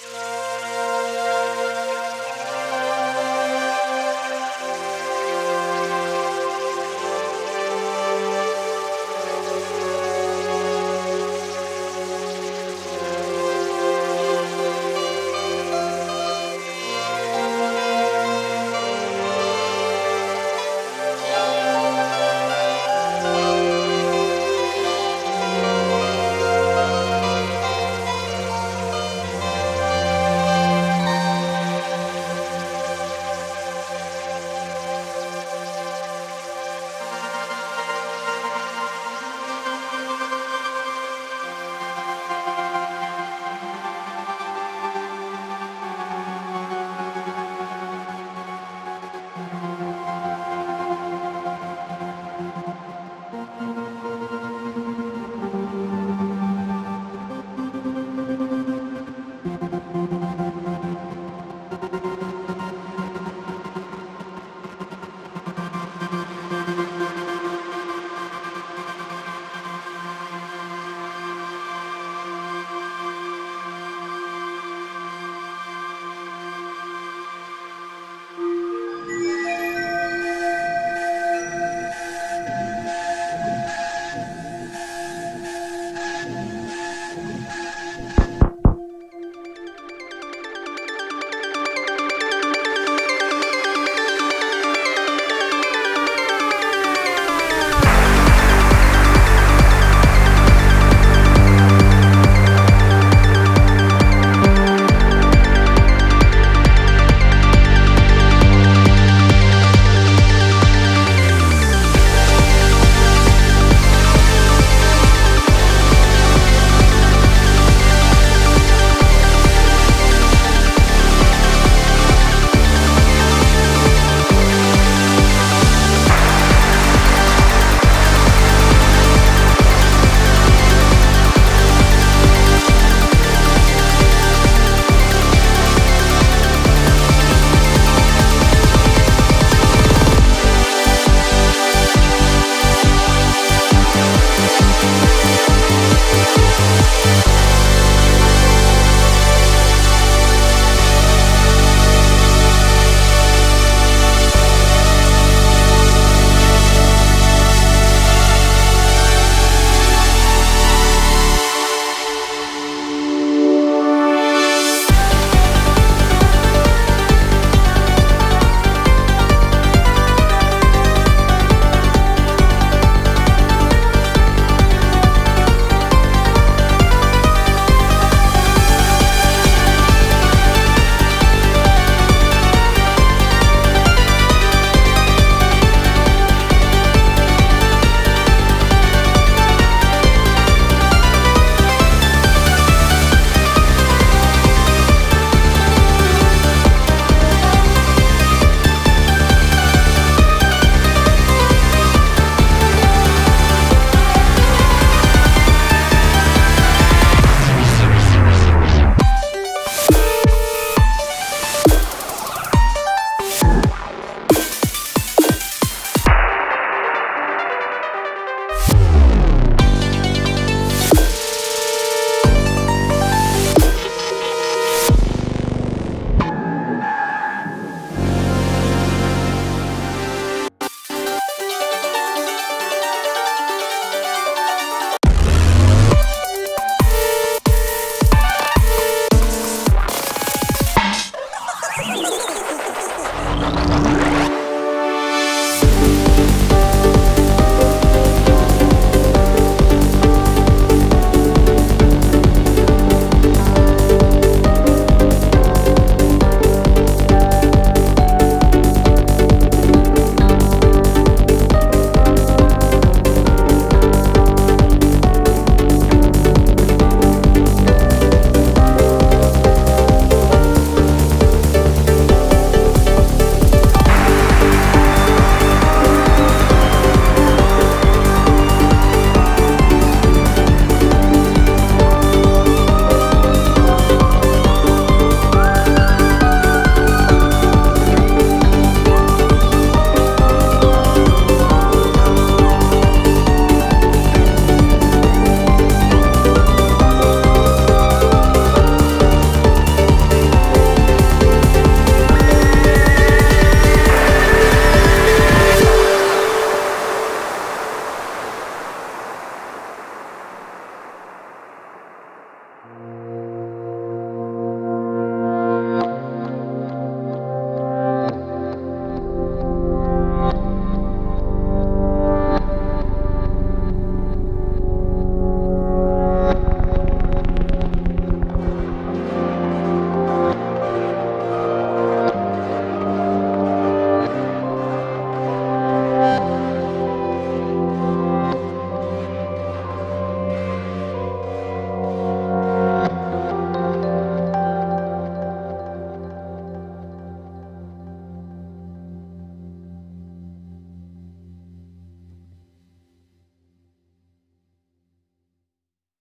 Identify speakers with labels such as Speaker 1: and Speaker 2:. Speaker 1: Bye.